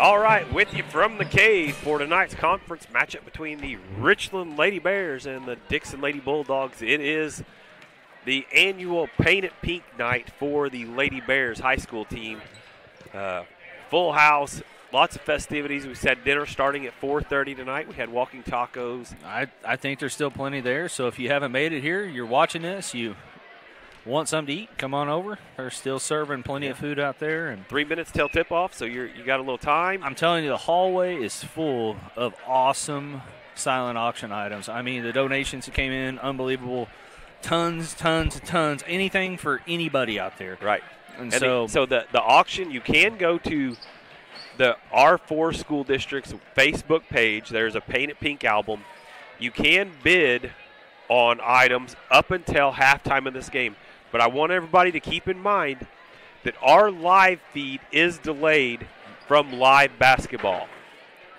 All right, with you from the cave for tonight's conference matchup between the Richland Lady Bears and the Dixon Lady Bulldogs. It is the annual Paint It Pink night for the Lady Bears high school team. Uh, full house, lots of festivities. We said dinner starting at 4:30 tonight. We had walking tacos. I, I think there's still plenty there. So if you haven't made it here, you're watching this, you want something to eat, come on over. They're still serving plenty of food out there, and Three minutes till tip off, so you're you got a little time. I'm telling you, the hallway is full of awesome silent auction items. I mean, the donations that came in, unbelievable. Tons, tons, tons. Anything for anybody out there. Right. And, And so, the, so the the auction you can go to the R4 school district's Facebook page. There's a Painted Pink album. You can bid on items up until halftime of this game. But I want everybody to keep in mind that our live feed is delayed from live basketball.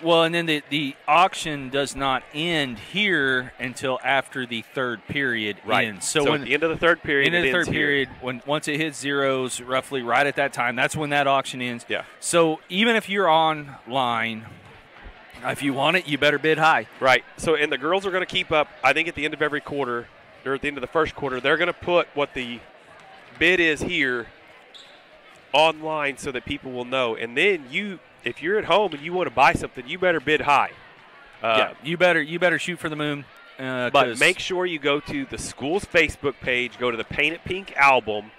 well, and then the, the auction does not end here until after the third period ends. So, So, when at the end of the third period, end of the third ends here. period, when once it hits zeros, roughly right at that time, that's when that auction ends. Yeah. So even if you're online, if you want it, you better bid high. Right. So, and the girls are going to keep up. I think at the end of every quarter, or at the end of the first quarter, they're going to put what the bid is here online so that people will know. And then you, if you're at home and you want to buy something, you better bid high. Uh, yeah, you better you better shoot for the moon. Uh, But make sure you go to the school's Facebook page, go to the Paint It Pink album,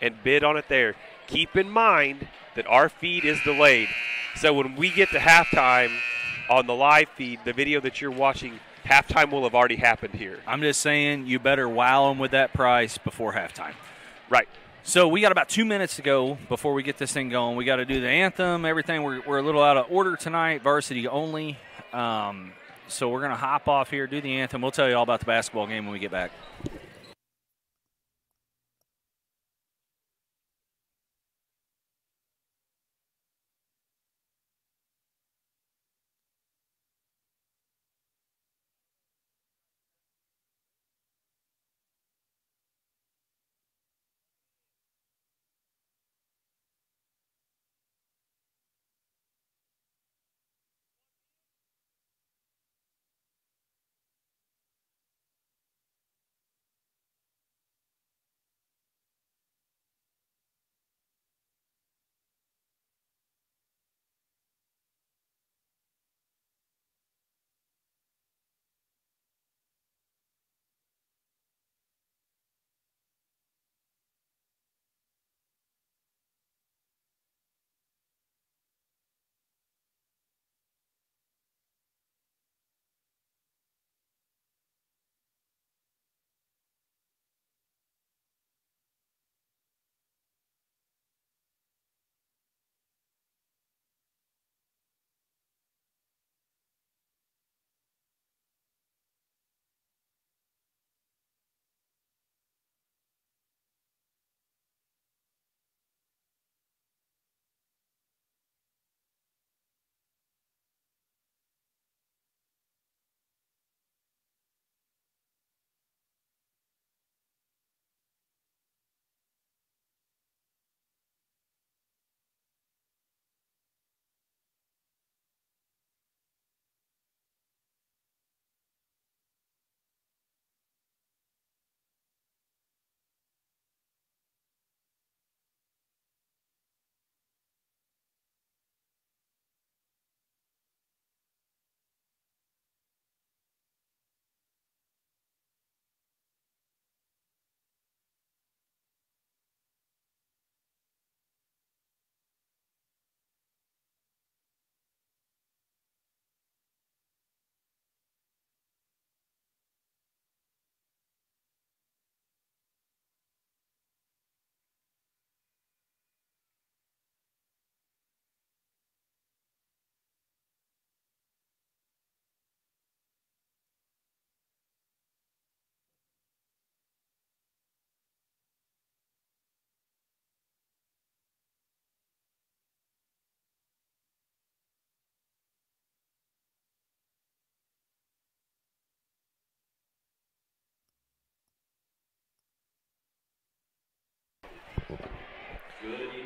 and bid on it there. Keep in mind that our feed is delayed. So when we get to halftime on the live feed, the video that you're watching, halftime will have already happened here. I'm just saying you better wow them with that price before halftime. Right. So we got about two minutes to go before we get this thing going. We got to do the anthem, everything. We're, we're a little out of order tonight, varsity only. Um, so we're gonna hop off here, do the anthem. We'll tell you all about the basketball game when we get back.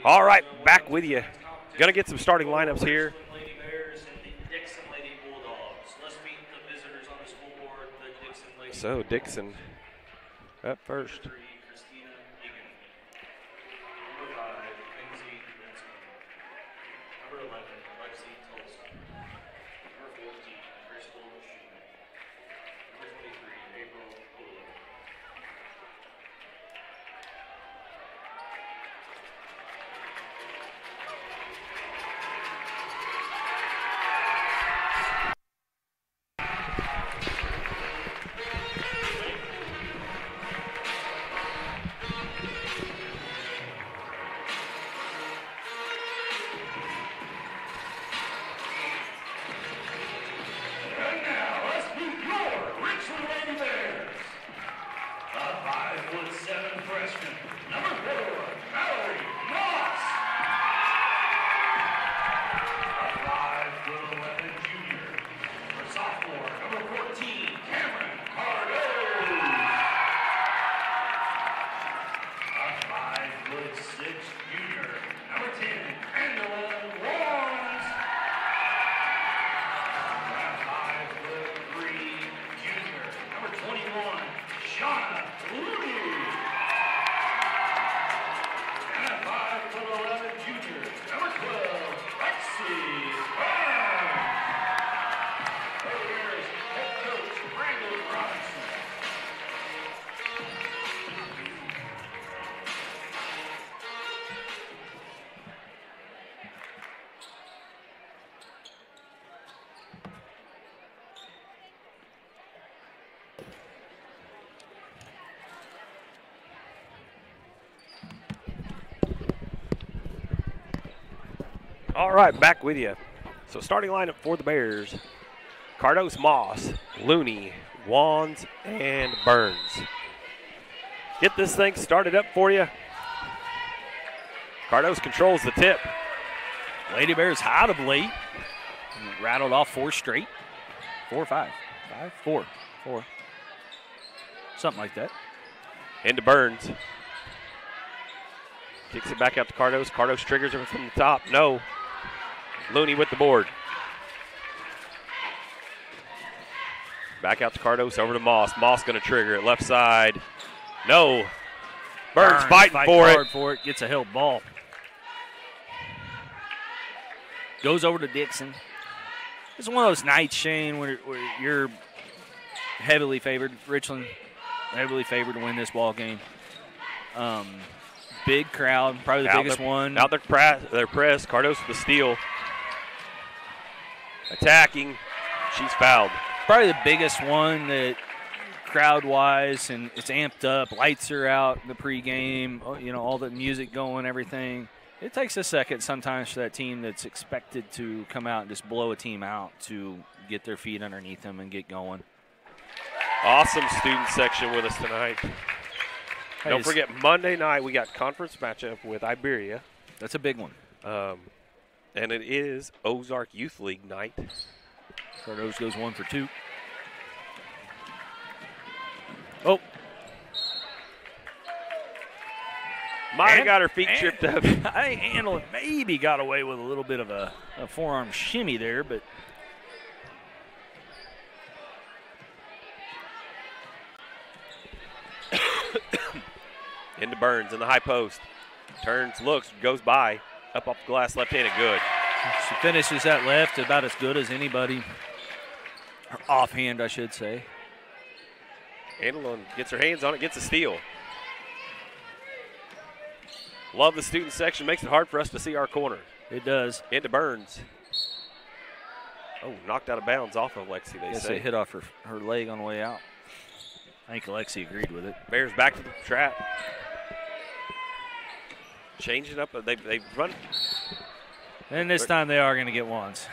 All right, back with you Going to get some starting lineups here. Lady Bears and the All right, back with you. So starting lineup for the Bears: Kardosz, Moss, Looney, Wands, and Burns. Get this thing started up for you. Kardosz controls the tip. Lady Bears hot of late. Rattled off four straight. Four five. Five? Four. Four. Something like that. Into Burns. Kicks it back out to Kardosz. Kardosz triggers him from the top. No. Looney with the board. Back out to Kardosz. Over to Moss. Moss going to trigger it. Left side. No. Burns fighting fight for hard it. for it. Gets a held ball. Goes over to Dixon. It's one of those nights, Shane, where, where you're heavily favored. Richland heavily favored to win this ball game. Um, big crowd, probably the Out biggest their- one. Out their press. Their press. Kardosz with the steal. Attacking. She's fouled. probably the biggest one that crowd wise and it's amped up lights are out in the pregame oh, you know all the music going everything it takes a second sometimes for that team that's expected to come out and just blow a team out to get their feet underneath them and get going Awesome student section with us tonight. Hey, Don't forget, Monday night we got conference matchup with Iberia. that's a big one Um, and it is Ozark Youth League night. Kardosz goes one for two oh Might have And- got her feet and- tripped up. I think Handel maybe got away with a little bit of a, a forearm shimmy there but Into Burns in the high post. Turns, looks, goes by. Up off the glass, left handed, good. She finishes that left about as good as anybody. Or offhand, I should say. Andelon gets her hands on it, gets a steal. Love the student section. Makes it hard for us to see our corner. It does. Into Burns. Oh, knocked out of bounds off of Lexi, they Guess say. it hit off her, her leg on the way out. I think Alexi agreed with it. Bears back to the trap. Changing up. They, they run. And this time they are going to get ones.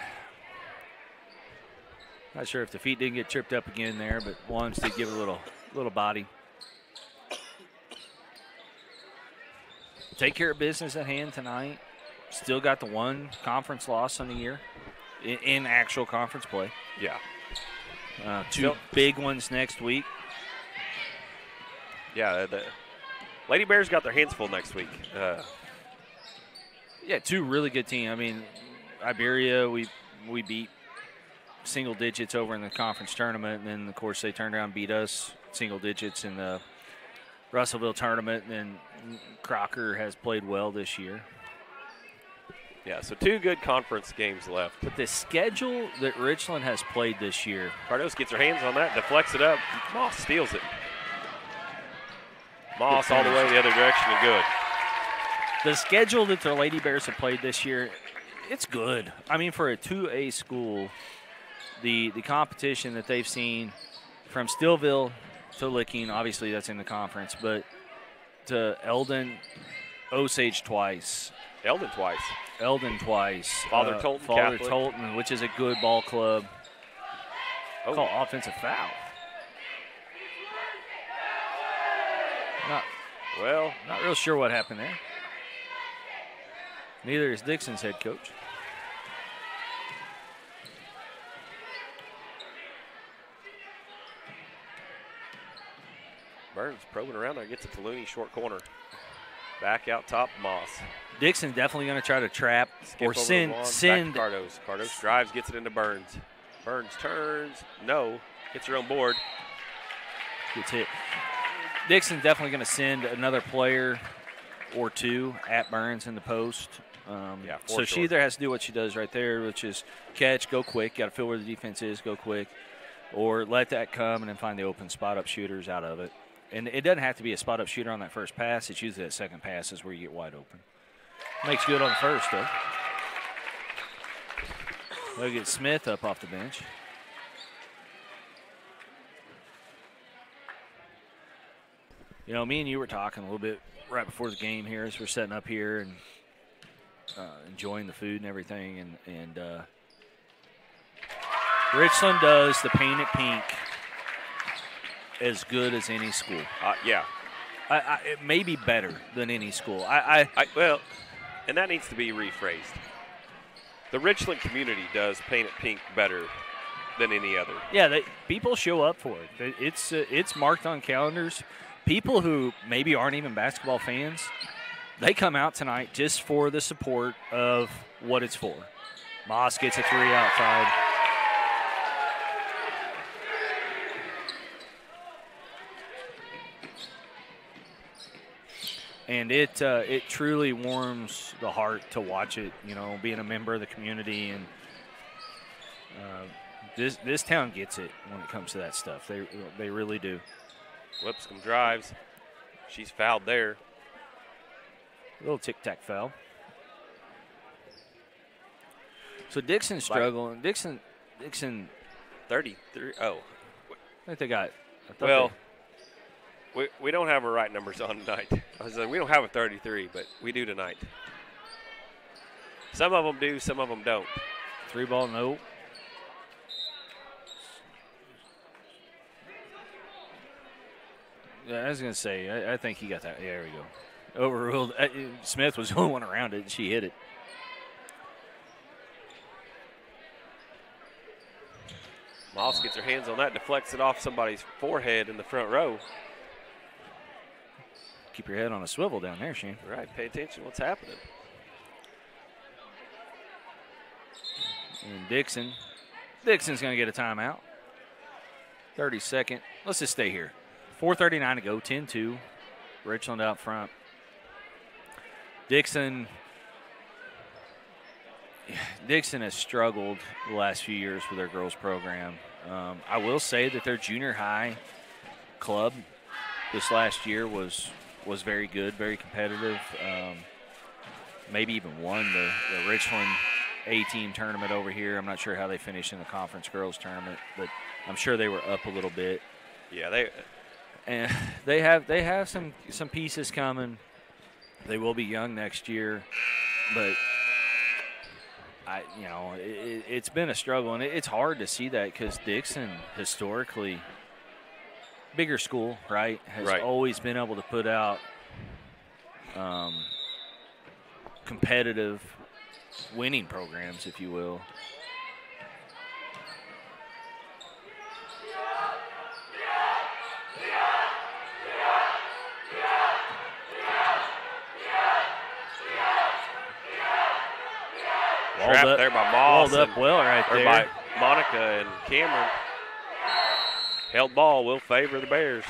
Not sure if the feet didn't get tripped up again there, but ones did give a little little body. Take care of business at hand tonight. Still got the one conference loss on the year in, in actual conference play. Yeah. Uh, two big ones next week. Yeah. The Lady Bears got their hands full next week. Uh, Yeah, two really good teams. I mean, Iberia, we we beat single digits over in the conference tournament, and then of course they turned around and beat us single digits in the Russellville tournament. And then Crocker has played well this year. Yeah, so two good conference games left. But the schedule that Richland has played this year, Kardosz gets her hands on that, deflects it up. Moss steals it. Moss all the way the other direction and good. the schedule that the Lady Bears have played this year, it's good. I mean, for a 2A school, the the competition that they've seen from Steelville to Licking, obviously that's in the conference, but to Eldon, Osage twice, Eldon twice. Eldon twice, Father uh, Tolton Father Catholic. Tolton, which is a good ball club. Oh. Call offensive foul. Not Well, not real sure what happened there. Neither is Dixon's head coach. Burns probing around there, gets it to Looney, short corner. Back out top, Moss. Dixon definitely going to try to trap Skip or send send. Kardosz. Kardosz drives, gets it into Burns. Burns turns, no, gets her on board. Gets hit. Dixon definitely going to send another player or two at Burns in the post. Um, Yeah, so she either has to do what she does right there, which is catch, go quick, got to feel where the defense is, go quick, or let that come and then find the open spot up shooters out of it. And it doesn't have to be a spot up shooter on that first pass. It's usually that second pass is where you get wide open. Makes good on the first though. They'll get Smith up off the bench. You know, me and you were talking a little bit right before the game here as we're setting up here and uh, enjoying the food and everything. And, and uh, Richland does the paint it pink as good as any school. Uh, yeah, I, I, it may be better than any school. I, I I, well, and that needs to be rephrased. The Richland community does paint it pink better than any other. Yeah, they, people show up for it. It- It's uh, it's marked on calendars. People who maybe aren't even basketball fans, they come out tonight just for the support of what it's for. Moss gets a three outside. And it uh, it truly warms the heart to watch it. You know, being a member of the community and uh, this this town gets it when it comes to that stuff. They they really do. Lipscomb drives. She's fouled there. A little tic tac foul. So Dixon's struggling. Dixon Dixon. 33. Oh, I think they got. Well, they- we, we don't have our right numbers on tonight. I was like, we don't have a 33, but we do tonight. Some of them do, some of them don't. three ball no. I was gonna say. I, I think he got that. Yeah, there we go. Overruled. Uh, Smith was the only one around it, and she hit it. Moss gets her hands on that, deflects it off somebody's forehead in the front row. Keep your head on a swivel down there, Shane. Right, pay attention to what's happening. And Dixon. Dixon's going to get a timeout. 30 second. Let's just stay here. 4.39 to go, 10 2. Richland out front. Dixon. Dixon has struggled the last few years with their girls program. Um, I will say that their junior high club this last year was was very good, very competitive. Um, maybe even won the, the Richland A team tournament over here. I'm not sure how they finished in the conference girls tournament, but I'm sure they were up a little bit. Yeah, they And they have they have some some pieces coming. They will be young next year, but I you know it, it's been a struggle, and it, it's hard to see that because Dixon historically bigger school, right, has Right. always been able to put out um, competitive winning programs, if you will. There by Moss. Walled up well right or there. by Monica and Cameron. Held ball will favor the Bears.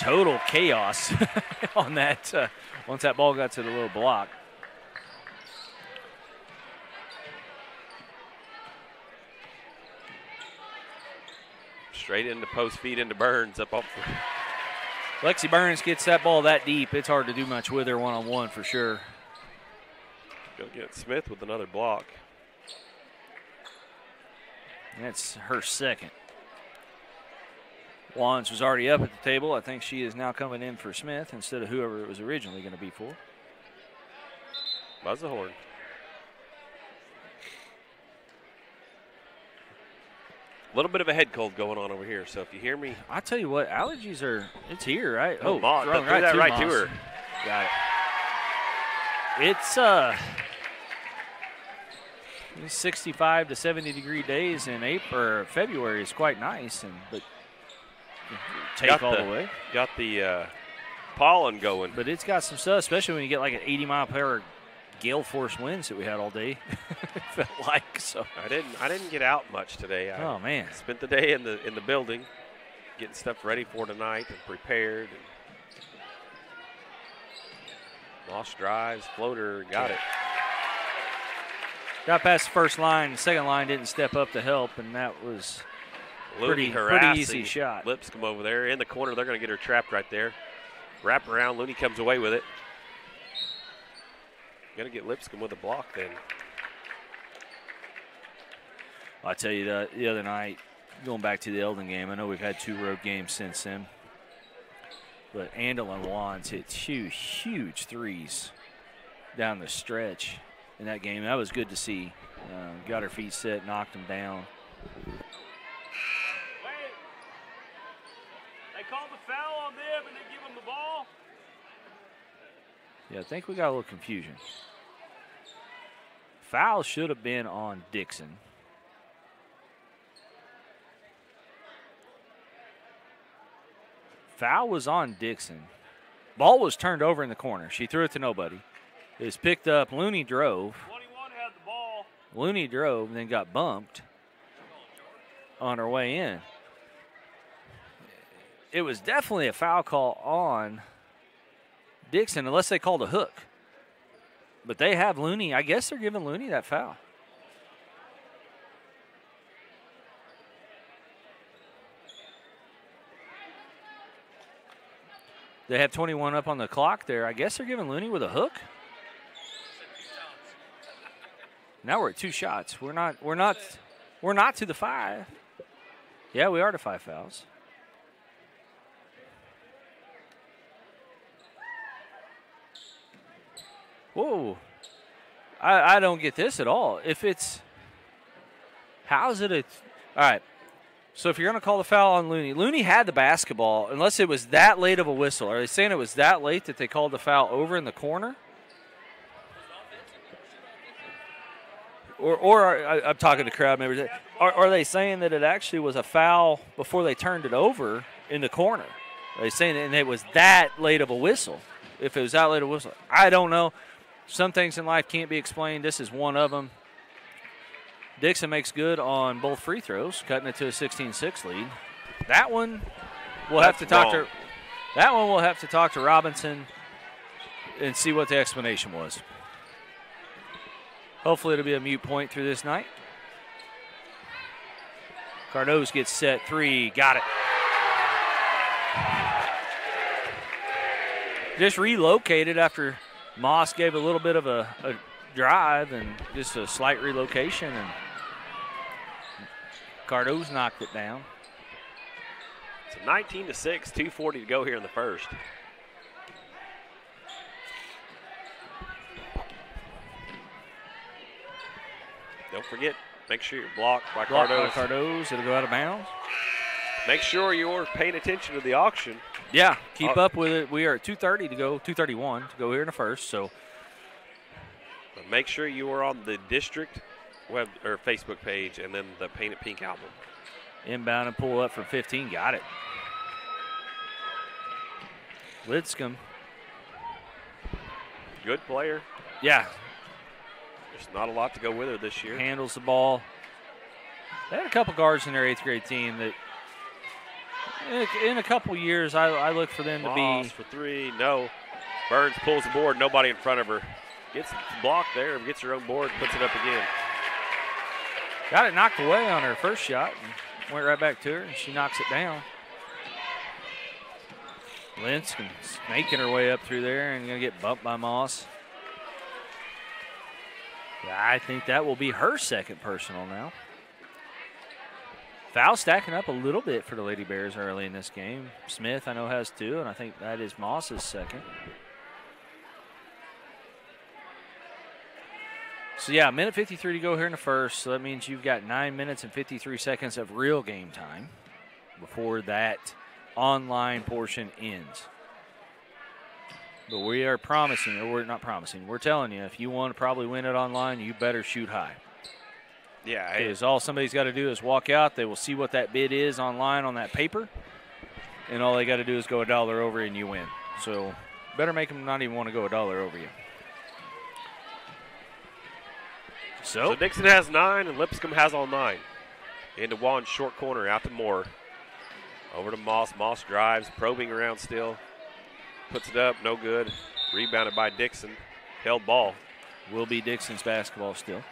Total chaos on that. Uh, once that ball got to the little block. Straight into post feed into Burns up off the Lexi Burns gets that ball that deep. It's hard to do much with her one on one for sure. Go get Smith with another block. That's her second. Wands was already up at the table. I think she is now coming in for Smith instead of whoever it was originally going to be for. Buzz the horn. A little bit of a head cold going on over here, so if you hear me, I tell you what, allergies are, it's here, right? Oh, Moss, thrown threw that right to her. Got it. It's, uh, 65 to 70 degree days in April February is quite nice, and but take Got all the, the- way. got the uh, pollen going. But it's got some stuff, especially when you get like an 80 mile per hour gale force winds that we had all day. it felt like so. I didn't I didn't get out much today. I Oh man, spent the day in the in the building, getting stuff ready for tonight and prepared. And Moss drives, floater, got it. Got past the first line. The second line didn't step up to help, and that was Pretty- Looney pretty easy shot. Lipscomb over there in the corner. They're going to get her trapped right there. Wrap around. Looney comes away with it. Going to get Lipscomb with a block then. I tell you the the other night, going back to the Eldon game. I know we've had two road games since then, but Andel and Wands hit two huge threes down the stretch in that game. That was good to see. Uh, got her feet set, knocked them down. They called the foul on them and they give them the ball. Yeah, I think we got a little confusion. Foul should have been on Dixon. Foul was on Dixon. Ball was turned over in the corner. She threw it to nobody. Was picked up. Looney drove. 21 had the ball. Looney drove and then got bumped on her way in. It was definitely a foul call on Dixon, unless they called a hook. But they have Looney. I guess they're giving Looney that foul. They have 21 up on the clock there. I guess they're giving Looney with a hook. Now we're at two shots. We're not. We're not. We're not to the five. Yeah, we are to five fouls. Whoa. I, I don't get this at all. If it's. How's it a. All right. So if you're going to call the foul on Looney, Looney had the basketball, unless it was that late of a whistle. Are they saying it was that late that they called the foul over in the corner? Or, or are, I, I'm talking to crowd members. Are, are they saying that it actually was a foul before they turned it over in the corner? Are they saying and it was that late of a whistle? If it was that late of a whistle, I don't know. Some things in life can't be explained. This is one of them. Dixon makes good on both free throws, cutting it to a 16-6 lead. That one, we'll have to talk wrong. to. That one, we'll have to talk to Robinson and see what the explanation was. Hopefully, it'll be a mute point through this night. Kardosz gets set three, got it. Just relocated after Moss gave a little bit of a, a drive and just a slight relocation, and Kardosz knocked it down. So 19 to 6, 240 to go here in the first. Don't forget, make sure you're blocked by Blocked by Kardosz. Kardosz, it'll go out of bounds. Make sure you're paying attention to the auction. Yeah, keep Uh, up with it. We are at 2:30 to go, 2:31 to go here in the first. So make sure you are on the district web or Facebook page and then the Paint It Pink album. inbound and pull up from 15, got it. Lipscomb, Good player. yeah, Just not a lot to go with her this year. handles the ball. They had a couple guards in their eighth grade team that, in a, couple years, I, I look for them to be. for three. No. Burns pulls the board. Nobody in front of her. Gets blocked there. Gets her own board. Puts it up again. Got it knocked away on her first shot and went right back to her, and she knocks it down. Lipscomb making her way up through there and going to get bumped by Moss. I think that will be her second personal now. Foul stacking up a little bit for the Lady Bears early in this game. Smith, I know, has two, and I think that is Moss's second. So, yeah, minute 53 to go here in the first. So that means you've got nine minutes and 53 seconds of real game time before that online portion ends. But we are promising, or we're not promising, we're telling you, if you want to probably win it online, you better shoot high. Yeah. Because all somebody's got to do is walk out. They will see what that bid is online on that paper, and all they got to do is go a dollar over, and you win. So better make them not even want to go a dollar over you. So Dixon has nine and Lipscomb has all nine. Into one short corner out to Moore. Over to Moss. Moss drives, probing around still. Puts it up, no good. Rebounded by Dixon. Held ball. will be Dixon's basketball still.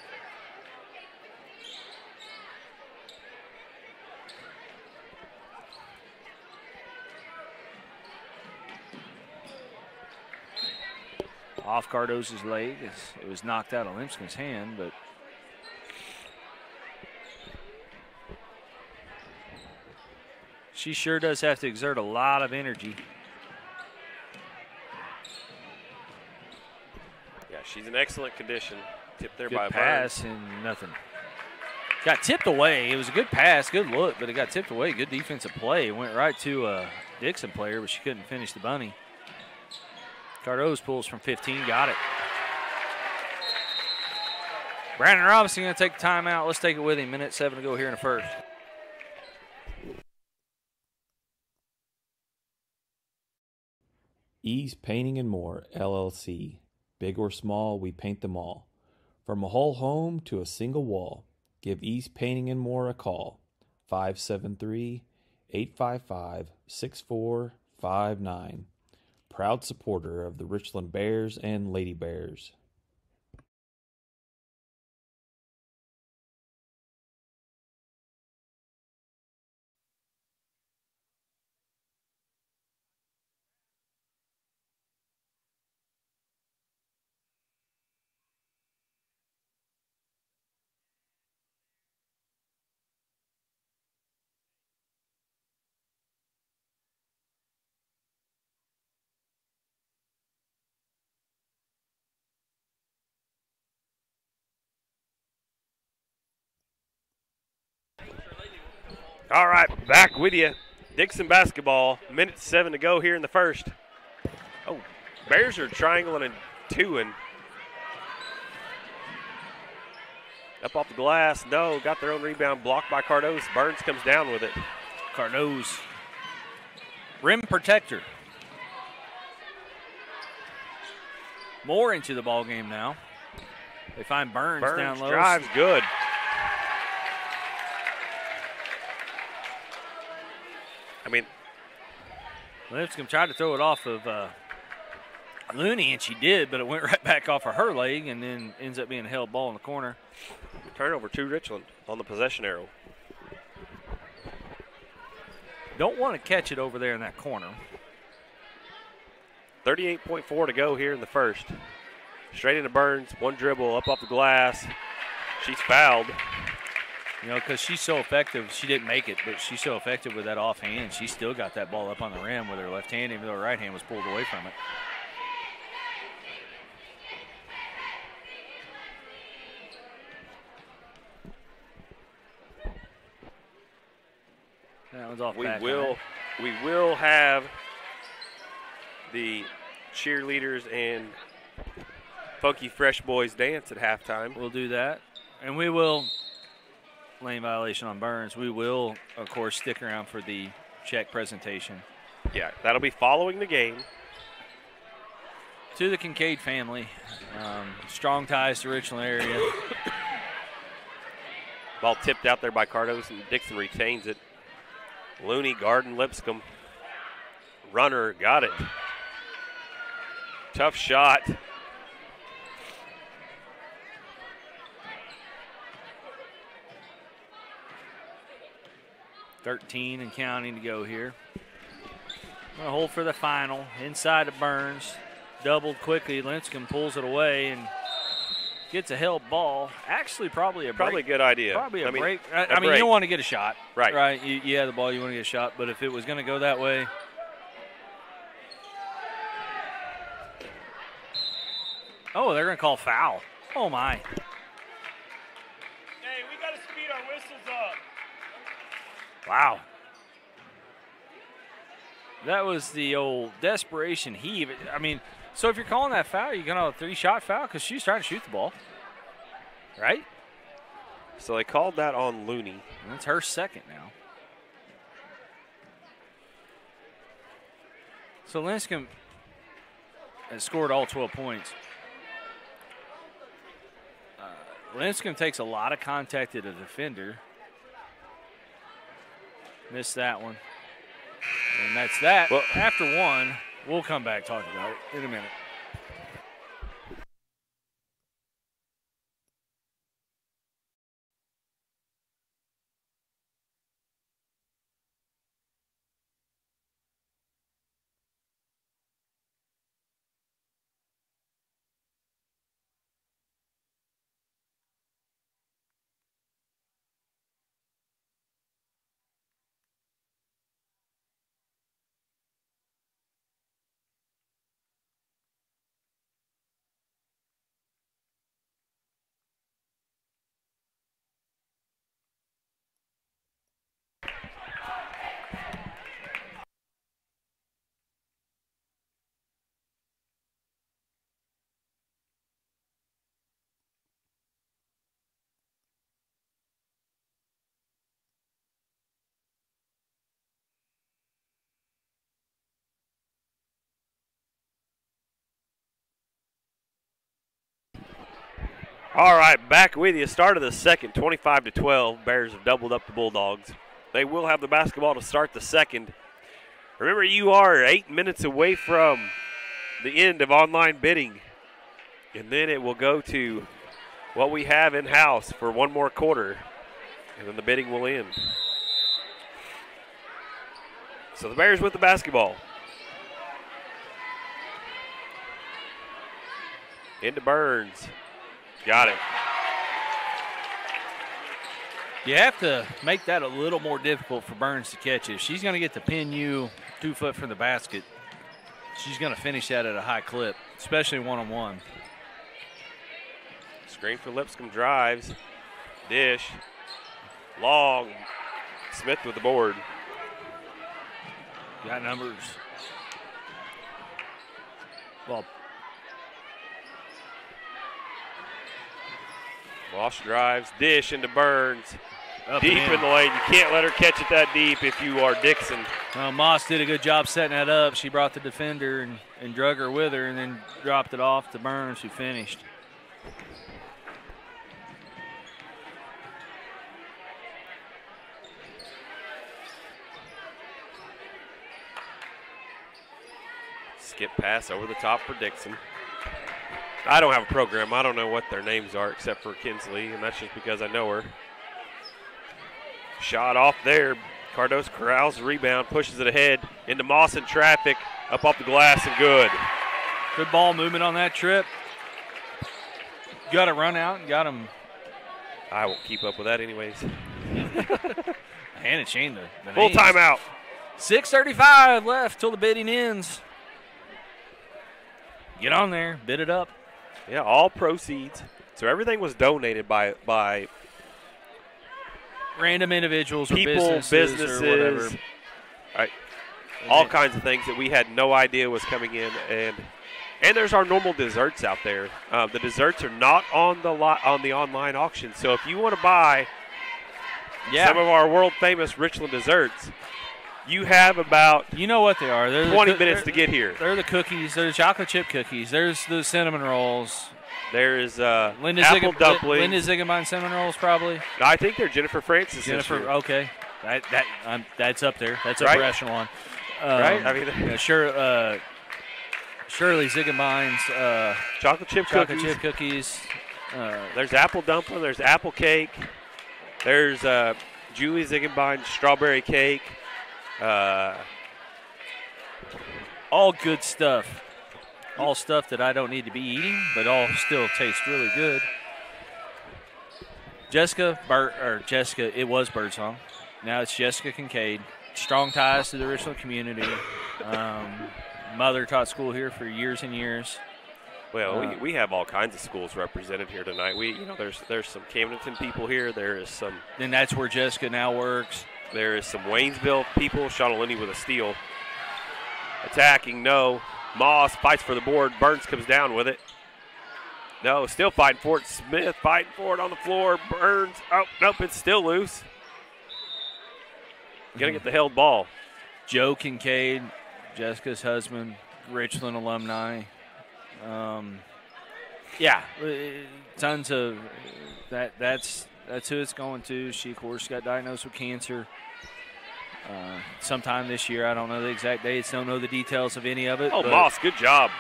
Off Kardosz's leg. It was knocked out of Lipscomb's hand, but she sure does have to exert a lot of energy. Yeah, she's in excellent condition. Tipped there Good by pass and nothing. Got tipped away. It was a good pass, good look, but it got tipped away. Good defensive play. It went right to a Dixon player, but she couldn't finish the bunny. Kardosz pulls from 15, got it. Brandon Robinson going to take the timeout. Let's take it with him. Minute seven to go here in the first. Ease Painting and More, LLC. Big or small, we paint them all. From a whole home to a single wall, give East Painting and More a call. 573 855 6459. Proud supporter of the Richland Bears and Lady Bears. All right, back with you. Dixon basketball. Minute seven to go here in the first. Oh, Bears are triangling and two and up off the glass. No, got their own rebound blocked by Kardosz. Burns comes down with it. Kardosz, Rim protector. More into the ball game now. They find Burns, Burns down low. drives good. I mean, Lipscomb tried to throw it off of uh, Looney, and she did, but it went right back off of her leg, and then ends up being a held ball in the corner. turnover to Richland on the possession arrow. Don't want to catch it over there in that corner. 38.4 to go here in the first. Straight into Burns, one dribble up off the glass. She's fouled. You know, because she's so effective. She didn't make it, but she's so effective with that offhand. She still got that ball up on the rim with her left hand, even though her right hand was pulled away from it. That one's off. We back, will, right? we will have the cheerleaders and Funky Fresh Boys dance at halftime. We'll do that, and we will lane violation on Burns. We will, of course, stick around for the check presentation. Yeah, that'll be following the game. to the Kincaid family. Um, strong ties to Richland area. Ball tipped out there by Kardosz, and Dixon retains it. Looney, Garden, Lipscomb. Runner got it. Tough shot. Thirteen and counting to go here. I'm Gonna hold for the final. Inside to Burns. Doubled quickly. Lipscomb pulls it away and gets a held ball. Actually, probably a Probably a good idea. Probably a I mean, break. I, a I mean, you break. don't want to get a shot. Right. Right. You, you have the ball, you want to get a shot. But if it was going to go that way. Oh, they're going to call foul. Oh, my. Hey, we got to speed our whistles up. Wow. That was the old desperation heave. I mean, so if you're calling that foul, you're going to have a three shot foul because she's trying to shoot the ball. Right? So they called that on Looney. And that's her second now. So Lipscomb has scored all 12 points. Uh, Lipscomb takes a lot of contact at a defender. Missed that one. And that's that. Well- After one, we'll come back talk about it in a minute. All right, back with you. Start of the second, 25 to 12. Bears have doubled up the Bulldogs. They will have the basketball to start the second. Remember, you are eight minutes away from the end of online bidding, and then it will go to what we have in house for one more quarter, and then the bidding will end. So the Bears with the basketball. Into Burns. Got it. You have to make that a little more difficult for Burns to catch. it. she's going to get to pin you two foot from the basket, she's going to finish that at a high clip, especially one on one. Screen for Lipscomb drives. Dish. Long. Smith with the board. Got numbers. Well, Walsh drives. Dish into Burns. up Deep and in the lane. You can't let her catch it that deep if you are Dixon. Uh, Moss did a good job setting that up. She brought the defender and, and drug her with her, and then dropped it off to Burns, who finished. Skip pass over the top for Dixon. I don't have a program. I don't know what their names are except for Kinsley, and that's just because I know her. Shot off there. Kardosz corrals the rebound, pushes it ahead into Moss in traffic, up off the glass, and good. Good ball movement on that trip. Got a run out and got him I won't keep up with that anyways. hand and chain the, the Full names. timeout. 6.35 left till the bidding ends. Get on there, bid it up. Yeah, all proceeds. So everything was donated by by Random individuals people, or businesses, businesses, or whatever. right, all then- kinds of things that we had no idea was coming in, and and there's our normal desserts out there. Uh, the desserts are not on the lot on the online auction. So if you want to buy Yeah, some of our world famous Richland desserts, You have about You know what they are? They're 20 coo- minutes to get here. They're the cookies. They're the chocolate chip cookies. There's the cinnamon rolls. There is uh, Linda apple dumplings. Linda Ziegenbein cinnamon rolls, probably. I think they're Jennifer Francis. Jennifer. Okay, that that um, that's up there. That's Right? upper echelon. Um, Right? I mean- yeah, sure. Uh, Shirley Ziegenbein's uh, chocolate chip chocolate cookies. chip cookies. Uh, There's apple dumpling. There's apple cake. There's uh, Julie Ziegenbein strawberry cake. Uh, all good stuff. All stuff that I don't need to be eating, but all still tastes really good. Jessica Bert or Jessica, it was Birdsong. Now it's Jessica Kincaid. Strong ties to the original community. Um, mother taught school here for years and years. well, Uh, we, we have all kinds of schools represented here tonight. We, you know, there's there's some Camdenton people here. There is some Then that's where Jessica now works. There is some Waynesville people. Sean Lenny with a steal. Attacking, no. Moss fights for the board. Burns comes down with it. No, still fighting for it. Smith fighting for it on the floor. Burns. Oh, nope, it's still loose. Gonna get the held ball. Joe Kincaid, Jessica's husband, Richland alumni. Um, yeah, uh, tons of that. That's that's who it's going to. She, of course, got diagnosed with cancer uh, sometime this year. I don't know the exact dates. Don't know the details of any of it. Oh, Moss, good job.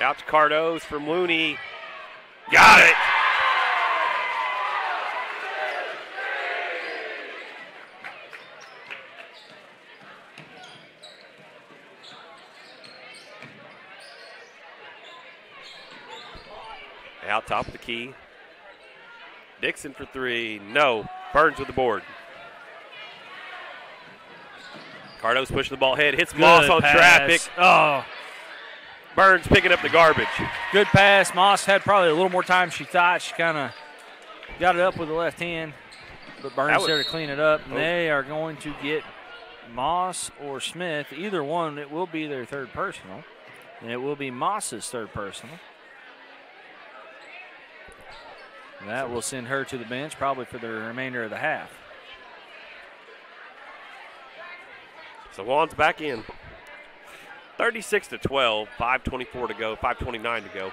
Out to Kardosz from Looney. Got it. Out top of the key. Dixon for three. No. Burns with the board. Kardosz pushing the ball ahead. Hits Moss on pass. traffic. Oh, Burns picking up the garbage. good pass. Moss had probably a little more time she thought. She kind of got it up with the left hand, but Burns was- there to clean it up. And Oh. they are going to get Moss or Smith, either one. It will be their third personal, and it will be Moss's third personal. And that will send her to the bench probably for the remainder of the half. So Wands back in. 36 to 12, 524 to go, 529 to go.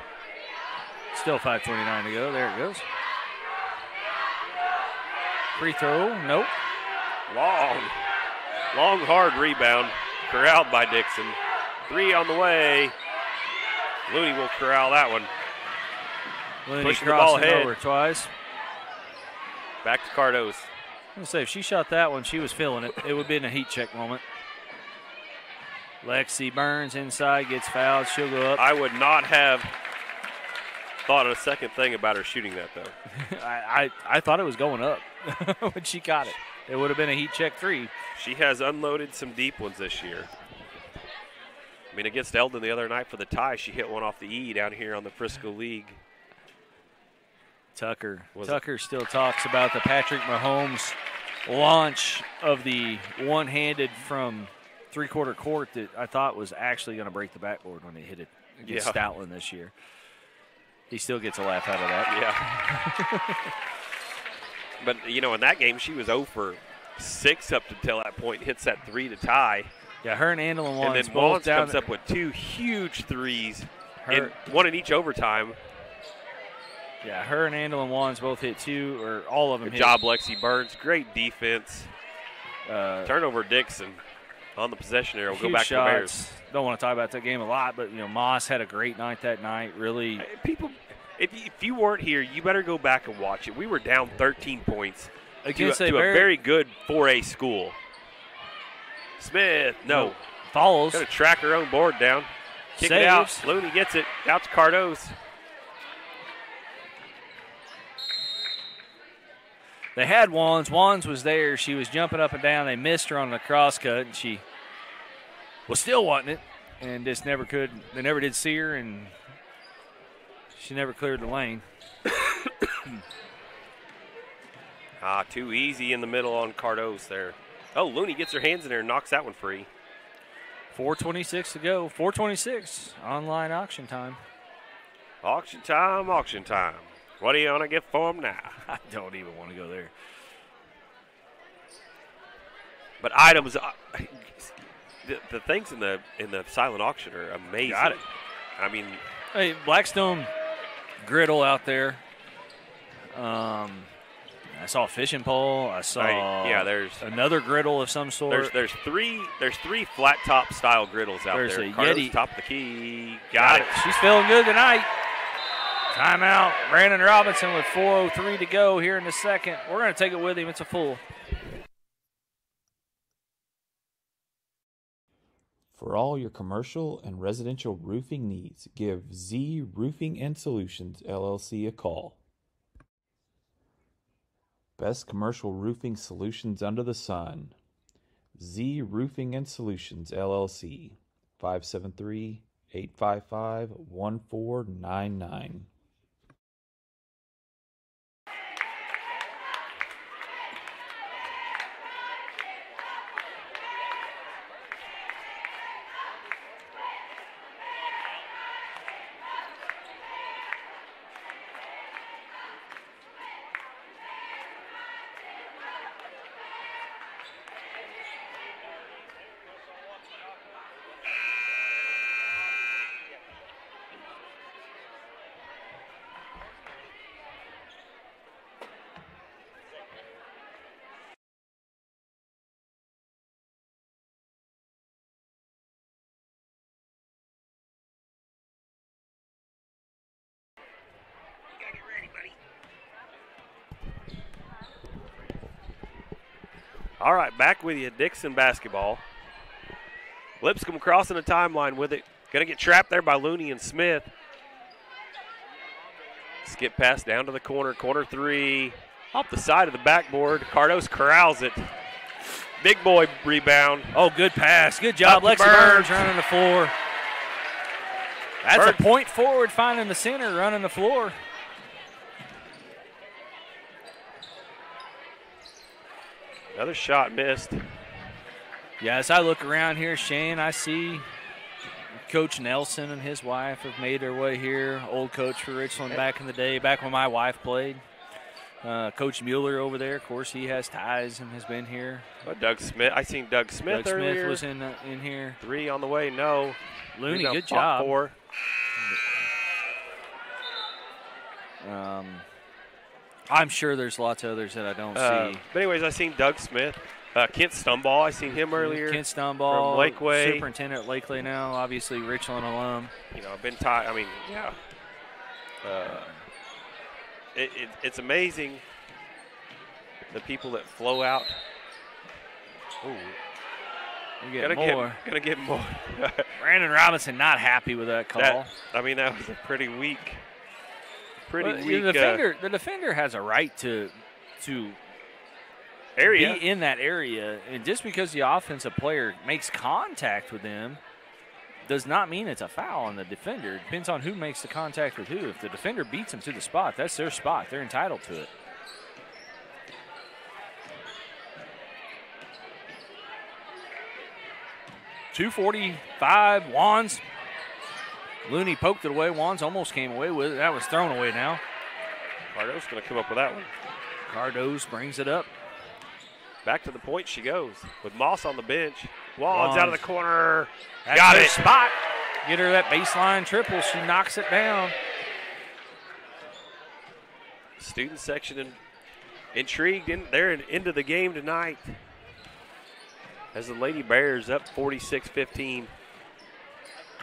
Still 5:29 to go. There it goes. Free throw. Nope. Long, long, hard rebound. Corralled by Dixon. Three on the way. Looney will corral that one. Looney Pushing the ball ahead. over twice. Back to Kardosz. I'm gonna say if she shot that one, she was feeling it. It would be in a heat check moment. Lexi Burns inside gets fouled. She'll go up. I would not have thought a second thing about her shooting that, though. I, I, I thought it was going up when she got it. It would have been a heat check three. She has unloaded some deep ones this year. I mean, against Eldon the other night for the tie, she hit one off the E down here on the Frisco League. Tucker. Was it- Tucker still talks about the Patrick Mahomes launch of the one-handed from three-quarter court that I thought was actually going to break the backboard when he hit it against Yeah. Stoutland this year. He still gets a laugh out of that. Yeah. but you know, in that game, she was 0 for six up until that point. Hits that three to tie, Yeah, her and Andelin and then down comes up with two huge threes, her, in, one in each overtime. Yeah, her and Andelin Wands both hit two, or all of them Good hit. job, Lexi Burns. Great defense. Uh, Turnover, Dixon on the possession area. We'll go back to the Bears. Don't want to talk about that game a lot, but you know Moss had a great night that night. Really, People, if you, if you weren't here, you better go back and watch it. We were down 13 points to, against a, to very, a very good 4A school. Smith, no. follows. Got to track her own board down. Kick it out. Saves. Looney gets it. Out to Kardosz. They had Wands. Wands was there. She was jumping up and down. They missed her on the cross cut, and she was still wanting it, and just never could. They never did see her, and she never cleared the lane. Ah, too easy in the middle on Kardosz there. Oh, Looney gets her hands in there and knocks that one free. 4:26 to go. 4:26 online auction time. Auction time, auction time. What do you want to get for 'em now? I don't even want to go there. But items, uh, the, the things in the in the silent auction are amazing. Got it. I mean, Hey, Blackstone griddle out there. Um, I saw a fishing pole. I saw Right, yeah, there's- another griddle of some sort. there's there's three there's three flat top style griddles out There's there. a Carlos, Yeti. top of the key. Got, it. She's feeling good tonight. Timeout. Brandon Robinson with 4.03 to go here in the second. We're going to take it with him. It's a full. For all your commercial and residential roofing needs, give Z Roofing and Solutions LLC a call. Best commercial roofing solutions under the sun. Z Roofing and Solutions LLC 573 855 1499. Back with you, Dixon basketball. Lipscomb crossing the timeline with it. Going to get trapped there by Looney and Smith. Skip pass down to the corner, corner three. Off the side of the backboard. Kardosz corrals it. Big boy rebound. Oh, good pass. Good job. Lexi Burns. Burns. running the floor. That's Burns. a point forward finding the center, running the floor. Another shot missed. Yeah, as I look around here, Shane, I see Coach Nelson and his wife have made their way here. Old coach for Richland back in the day, back when my wife played. Uh, coach Mueller over there, of course, he has ties and has been here. Oh, Doug Smith. I seen Doug Smith Doug earlier. Smith was in uh, in here. Three on the way. No. Looney, good job. Four. Um, I'm sure there's lots of others that I don't Uh, see. but anyways, I seen Doug Smith. Uh, Kent Stumbaugh. I seen him earlier. Kent Stumbaugh, from Lakeway. superintendent at Lakeway now, obviously Richland alum. you know, I've been taught. I mean, yeah. Uh, it, it, it's amazing the people that flow out. Ooh, get more. get, gotta get more. Brandon Robinson not happy with that call. That- I mean, that was a pretty weak, pretty Well, weak the uh, defender, the defender has a right to to area. be in that area, and just because the offensive player makes contact with them does not mean it's a foul on the defender. It depends on who makes the contact with who. If the defender beats them to the spot, that's their spot. They're entitled to it. Two forty-five. Wands. Looney poked it away. Wands almost came away with it. That was thrown away now. Kardosz going to come up with that one. Kardosz brings it up. Back to the point she goes with Moss on the bench. Wands, Wands. out of the corner. That Got it. Spot. Get her that baseline triple. She knocks it down. Student section in, intrigued. In, they're in, into the game tonight as the Lady Bears up 46 15.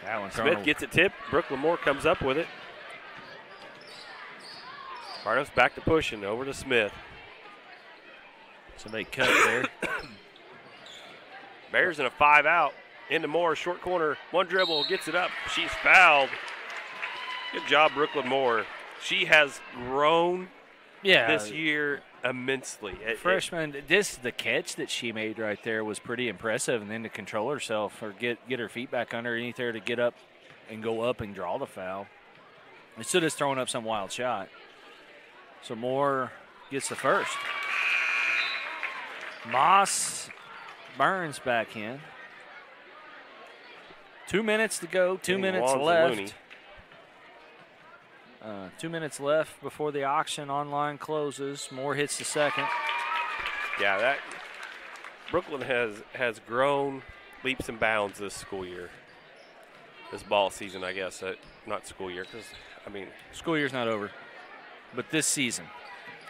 Alan Smith gets it tipped. Brooklyn Moore comes up with it. Barnos back to pushing over to Smith. Somebody cut there. Bears in a five out. Into Moore, short corner, one dribble, gets it up. She's fouled. Good job, Brooklyn Moore. She has grown yeah. this year immensely. It- it- Freshman, this the catch that she made right there was pretty impressive, and then to control herself or get get her feet back underneath there to get up and go up and draw the foul. Instead of throwing up some wild shot. So Moore gets the first. Moss Burns back in. Two minutes to go. Two minutes left. Looney. Uh, two minutes left before the auction online closes. Moore hits the second. Yeah, that Brooklyn has has grown leaps and bounds this school year, this ball season, I guess. Uh, not school year, because I mean, School year's not over, but this season.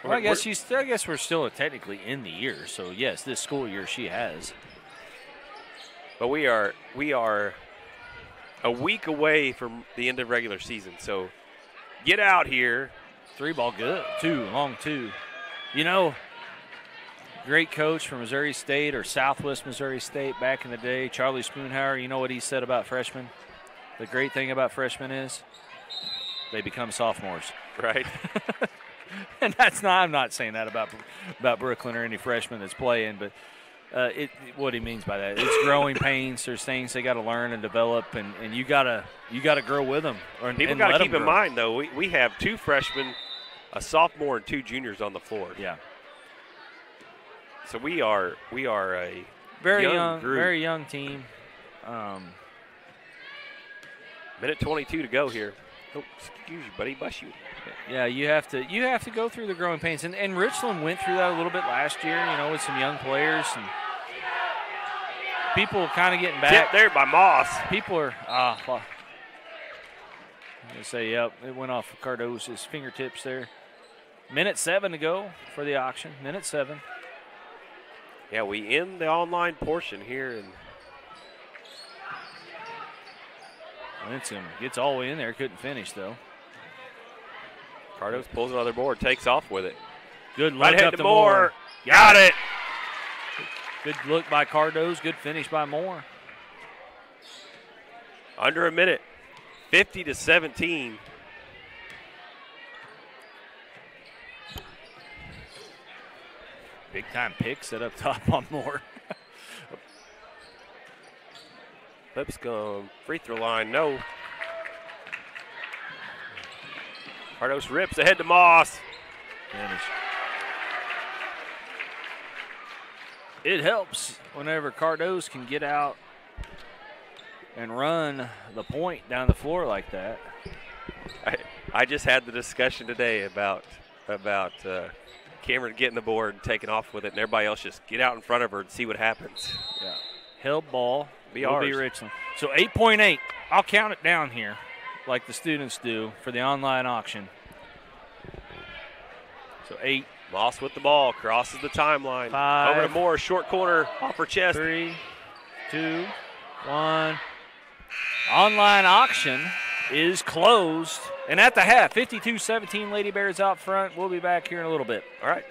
Well, I guess she's. I guess we're still technically in the year. So yes, this school year she has. but we are we are a week away from the end of regular season. So get out here. Three ball good. Two, long two. You know, great coach from Missouri State or Southwest Missouri State back in the day, Charlie Spoonhour, you know what he said about freshmen? The great thing about freshmen is they become sophomores. Right. and that's not I'm not saying that about about Brooklyn or any freshman that's playing, but uh, it what he means by that it's growing pains. There's things they got to learn and develop, and, and you gotta you gotta grow with them. Or, People got to keep in mind, though, we, we have two freshmen, a sophomore, and two juniors on the floor. Yeah, So we are we are a very Young young, very young team. Um, minute 22 to go here. Oh, excuse you, buddy. Bust you. Yeah, you have to you have to go through the growing pains, and, and Richland went through that a little bit last year. You know, with some young players and people kind of getting back. there by Moss. People are ah. I'm gonna say yep. It went off of Kardosz's fingertips there. Minute seven to go for the auction. Minute seven. Yeah, we end the online portion here, and Winston gets all the way in there. Couldn't finish though. Kardosz pulls another board, takes off with it. Good look Right up to Moore. Moore. Got it. Good look by Kardosz. Good finish by Moore. Under a minute. 50 to 17. Big time pick set up top on Moore. Lipscomb, free throw line, no. Kardosz rips ahead to Moss. It helps whenever Kardosz can get out and run the point down the floor like that. I, I just had the discussion today about about uh, Cameron getting the board and taking off with it, and everybody else just get out in front of her and see what happens. Yeah. Held ball. Be will be. Richland. So 8.8. I'll count it down here like the students do for the online auction. So 8, Moss with the ball, crosses the timeline. Five. Over to Moore, short corner, off her chest. three, two, one. Online auction is closed. And at the half, 52 17 Lady Bears out front. We'll be back here in a little bit. All right.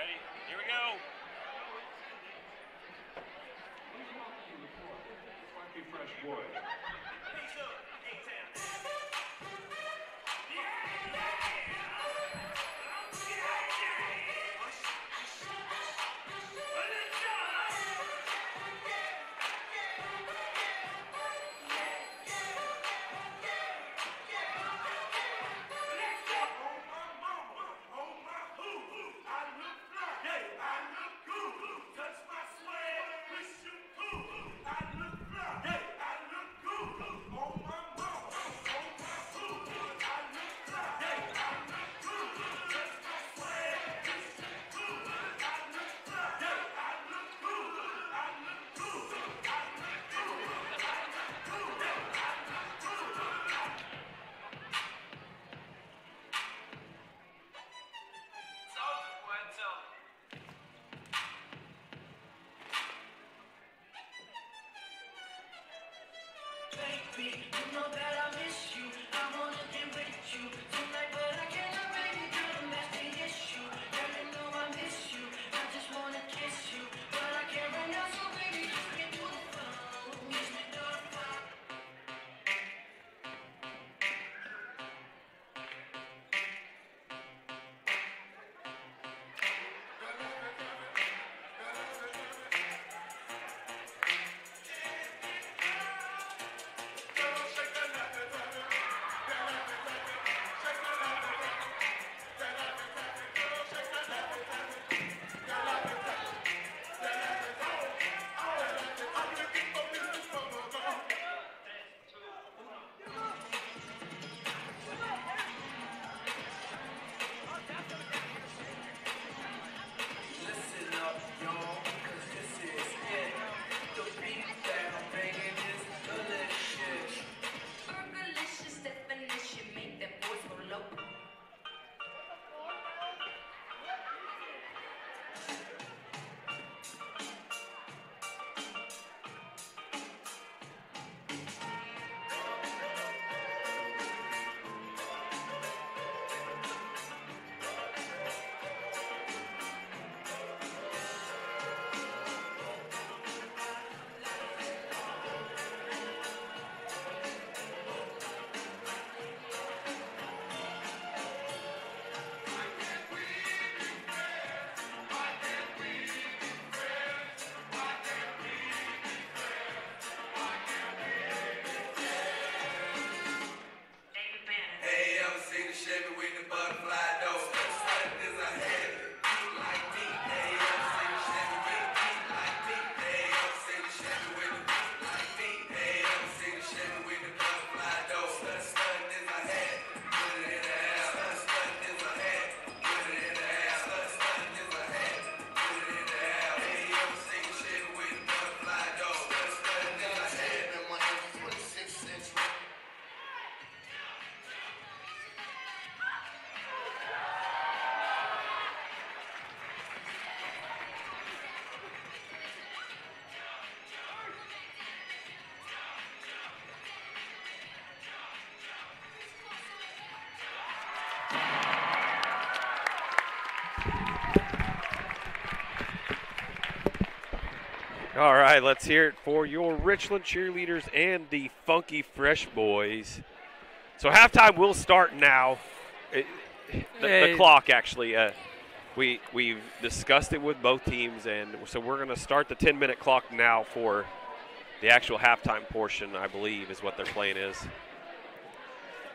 Ready? Here we go. My swag, Listen All right, let's hear it for your Richland cheerleaders and the Funky Fresh Boys. So halftime will start now. It- the, the clock actually. Uh, we we've discussed it with both teams, and so we're going to start the 10 minute clock now for the actual halftime portion. I believe is what their plan is.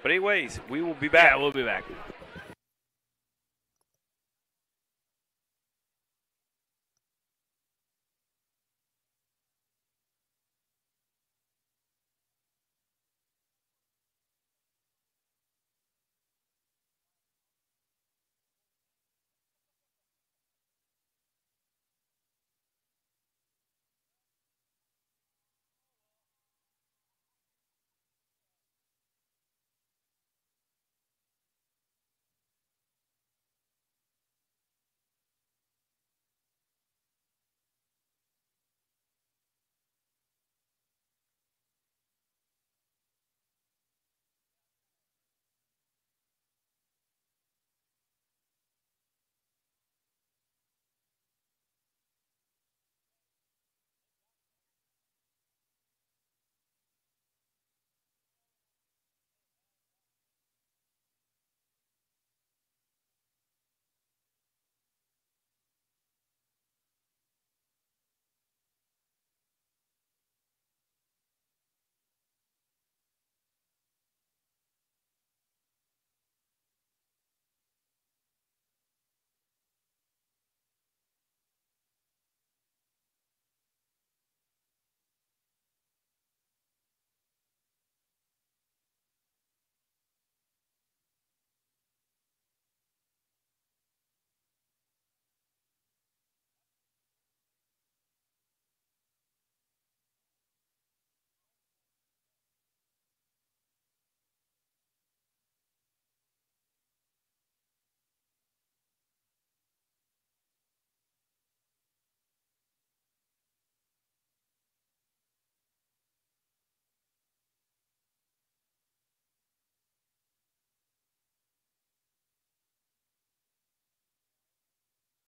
But anyways, we will be back. Yeah, we'll be back.